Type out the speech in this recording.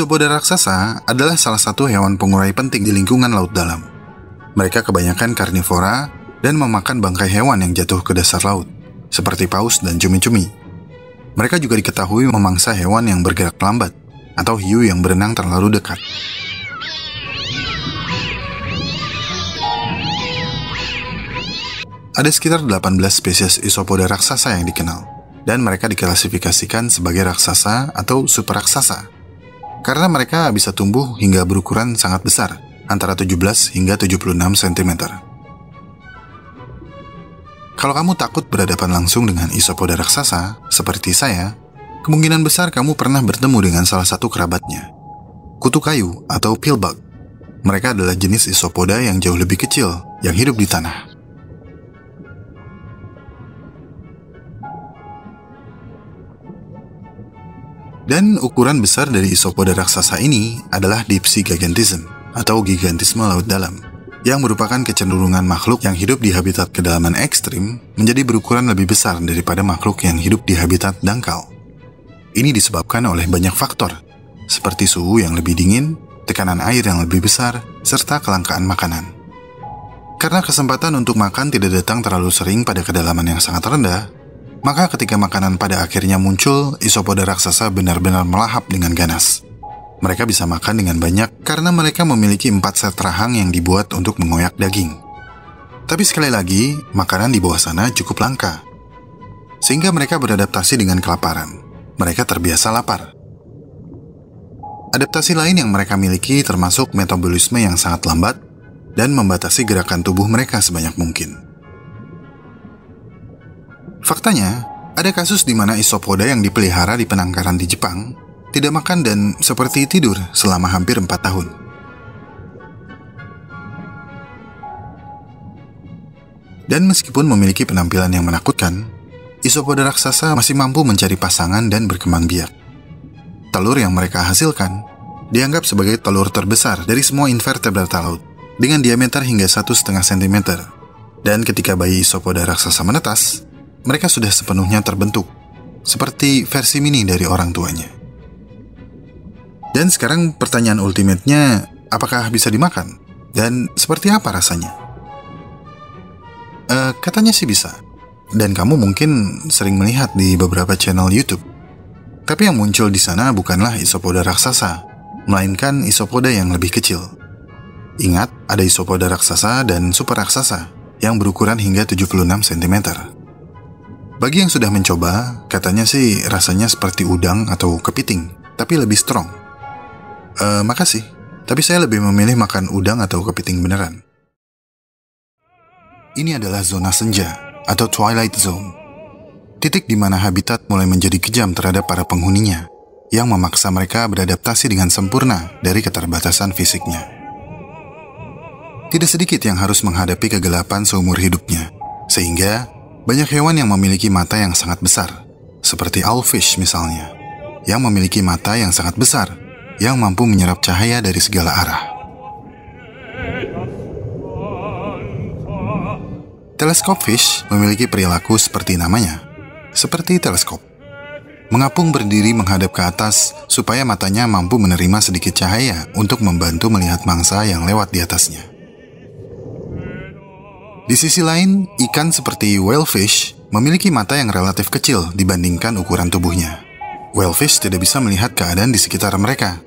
Isopoda raksasa adalah salah satu hewan pengurai penting di lingkungan laut dalam. Mereka kebanyakan karnivora dan memakan bangkai hewan yang jatuh ke dasar laut, seperti paus dan cumi-cumi. Mereka juga diketahui memangsa hewan yang bergerak lambat atau hiu yang berenang terlalu dekat. Ada sekitar 18 spesies isopoda raksasa yang dikenal, dan mereka diklasifikasikan sebagai raksasa atau super raksasa. Karena mereka bisa tumbuh hingga berukuran sangat besar, antara 17 hingga 76 cm. Kalau kamu takut berhadapan langsung dengan isopoda raksasa, seperti saya, kemungkinan besar kamu pernah bertemu dengan salah satu kerabatnya. Kutu kayu atau pillbug. Mereka adalah jenis isopoda yang jauh lebih kecil yang hidup di tanah. Dan ukuran besar dari isopoda raksasa ini adalah Dipsy gigantism atau gigantisme laut dalam yang merupakan kecenderungan makhluk yang hidup di habitat kedalaman ekstrim menjadi berukuran lebih besar daripada makhluk yang hidup di habitat dangkal. Ini disebabkan oleh banyak faktor, seperti suhu yang lebih dingin, tekanan air yang lebih besar, serta kelangkaan makanan. Karena kesempatan untuk makan tidak datang terlalu sering pada kedalaman yang sangat rendah, maka ketika makanan pada akhirnya muncul, isopoda raksasa benar-benar melahap dengan ganas. Mereka bisa makan dengan banyak karena mereka memiliki empat set rahang yang dibuat untuk mengoyak daging. Tapi sekali lagi, makanan di bawah sana cukup langka. Sehingga mereka beradaptasi dengan kelaparan. Mereka terbiasa lapar. Adaptasi lain yang mereka miliki termasuk metabolisme yang sangat lambat dan membatasi gerakan tubuh mereka sebanyak mungkin. Faktanya, ada kasus di mana isopoda yang dipelihara di penangkaran di Jepang tidak makan dan seperti tidur selama hampir 4 tahun. Dan meskipun memiliki penampilan yang menakutkan, isopoda raksasa masih mampu mencari pasangan dan berkembang biak. Telur yang mereka hasilkan dianggap sebagai telur terbesar dari semua invertebrata laut dengan diameter hingga 1,5 cm. Dan ketika bayi isopoda raksasa menetas, mereka sudah sepenuhnya terbentuk, seperti versi mini dari orang tuanya. Dan sekarang pertanyaan ultimate-nya, apakah bisa dimakan? Dan seperti apa rasanya? Uh, katanya sih bisa. Dan kamu mungkin sering melihat di beberapa channel YouTube. Tapi yang muncul di sana bukanlah isopoda raksasa, melainkan isopoda yang lebih kecil. Ingat, ada isopoda raksasa dan super raksasa yang berukuran hingga 76 cm. Bagi yang sudah mencoba, katanya sih rasanya seperti udang atau kepiting, tapi lebih strong. E, makasih, tapi saya lebih memilih makan udang atau kepiting beneran. Ini adalah zona senja atau twilight zone. Titik di mana habitat mulai menjadi kejam terhadap para penghuninya, yang memaksa mereka beradaptasi dengan sempurna dari keterbatasan fisiknya. Tidak sedikit yang harus menghadapi kegelapan seumur hidupnya, sehingga banyak hewan yang memiliki mata yang sangat besar, seperti owlfish misalnya, yang memiliki mata yang sangat besar, yang mampu menyerap cahaya dari segala arah. Teleskop fish memiliki perilaku seperti namanya, seperti teleskop. Mengapung berdiri menghadap ke atas supaya matanya mampu menerima sedikit cahaya untuk membantu melihat mangsa yang lewat di atasnya. Di sisi lain, ikan seperti whalefish memiliki mata yang relatif kecil dibandingkan ukuran tubuhnya. Whalefish tidak bisa melihat keadaan di sekitar mereka,